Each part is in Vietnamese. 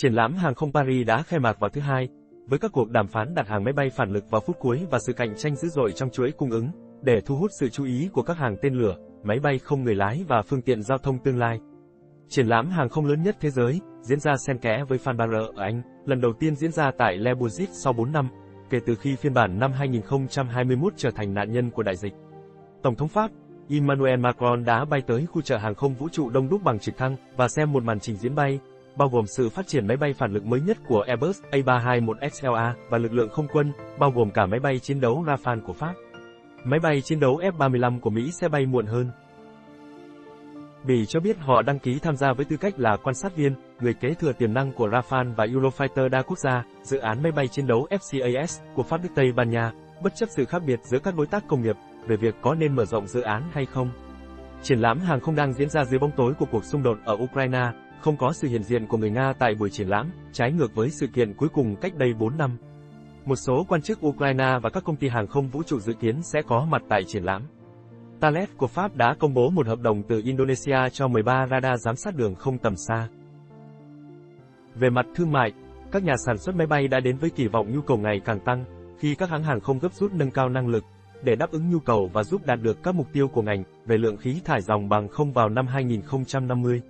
Triển lãm hàng không Paris đã khai mạc vào thứ hai, với các cuộc đàm phán đặt hàng máy bay phản lực vào phút cuối và sự cạnh tranh dữ dội trong chuỗi cung ứng, để thu hút sự chú ý của các hàng tên lửa, máy bay không người lái và phương tiện giao thông tương lai. Triển lãm hàng không lớn nhất thế giới, diễn ra xen kẽ với Farnborough ở Anh, lần đầu tiên diễn ra tại Le Bourget sau 4 năm, kể từ khi phiên bản năm 2021 trở thành nạn nhân của đại dịch. Tổng thống Pháp, Emmanuel Macron đã bay tới khu chợ hàng không vũ trụ đông đúc bằng trực thăng và xem một màn trình diễn bay, bao gồm sự phát triển máy bay phản lực mới nhất của Airbus A321XLA và lực lượng không quân, bao gồm cả máy bay chiến đấu Rafale của Pháp. Máy bay chiến đấu F-35 của Mỹ sẽ bay muộn hơn. Bỉ cho biết họ đăng ký tham gia với tư cách là quan sát viên, người kế thừa tiềm năng của Rafale và Eurofighter đa quốc gia, dự án máy bay chiến đấu FCAS của Pháp Đức Tây Ban Nha, bất chấp sự khác biệt giữa các đối tác công nghiệp, về việc có nên mở rộng dự án hay không. Triển lãm hàng không đang diễn ra dưới bóng tối của cuộc xung đột ở Ukraine, không có sự hiện diện của người Nga tại buổi triển lãm, trái ngược với sự kiện cuối cùng cách đây 4 năm. Một số quan chức Ukraine và các công ty hàng không vũ trụ dự kiến sẽ có mặt tại triển lãm. Thales của Pháp đã công bố một hợp đồng từ Indonesia cho 13 radar giám sát đường không tầm xa. Về mặt thương mại, các nhà sản xuất máy bay đã đến với kỳ vọng nhu cầu ngày càng tăng, khi các hãng hàng không gấp rút nâng cao năng lực, để đáp ứng nhu cầu và giúp đạt được các mục tiêu của ngành về lượng khí thải dòng bằng không vào năm 2050.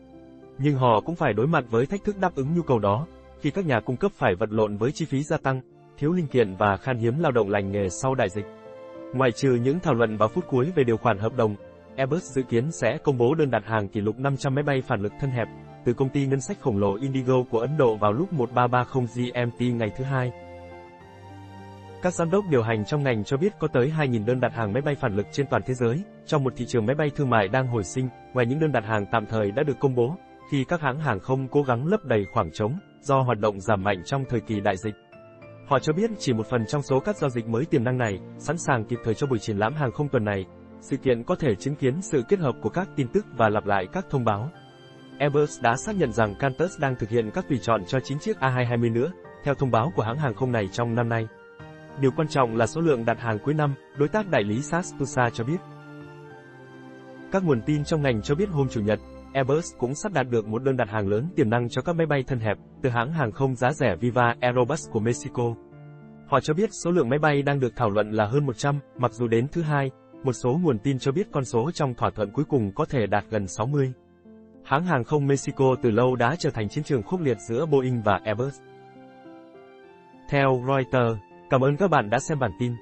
Nhưng họ cũng phải đối mặt với thách thức đáp ứng nhu cầu đó, khi các nhà cung cấp phải vật lộn với chi phí gia tăng, thiếu linh kiện và khan hiếm lao động lành nghề sau đại dịch. Ngoại trừ những thảo luận vào phút cuối về điều khoản hợp đồng, Airbus dự kiến sẽ công bố đơn đặt hàng kỷ lục 500 máy bay phản lực thân hẹp từ công ty ngân sách khổng lồ Indigo của Ấn Độ vào lúc 1330 GMT ngày thứ hai. Các giám đốc điều hành trong ngành cho biết có tới 2.000 đơn đặt hàng máy bay phản lực trên toàn thế giới, trong một thị trường máy bay thương mại đang hồi sinh, ngoài những đơn đặt hàng tạm thời đã được công bố, khi các hãng hàng không cố gắng lấp đầy khoảng trống do hoạt động giảm mạnh trong thời kỳ đại dịch. Họ cho biết chỉ một phần trong số các giao dịch mới tiềm năng này, sẵn sàng kịp thời cho buổi triển lãm hàng không tuần này. Sự kiện có thể chứng kiến sự kết hợp của các tin tức và lặp lại các thông báo. Airbus đã xác nhận rằng Qantas đang thực hiện các tùy chọn cho 9 chiếc A220 nữa, theo thông báo của hãng hàng không này trong năm nay. Điều quan trọng là số lượng đặt hàng cuối năm, đối tác đại lý SAS Tusa cho biết. Các nguồn tin trong ngành cho biết hôm Chủ nhật, Airbus cũng sắp đạt được một đơn đặt hàng lớn tiềm năng cho các máy bay thân hẹp, từ hãng hàng không giá rẻ Viva Aerobus của Mexico. Họ cho biết số lượng máy bay đang được thảo luận là hơn 100, mặc dù đến thứ hai, một số nguồn tin cho biết con số trong thỏa thuận cuối cùng có thể đạt gần 60. Hãng hàng không Mexico từ lâu đã trở thành chiến trường khốc liệt giữa Boeing và Airbus. Theo Reuters, cảm ơn các bạn đã xem bản tin.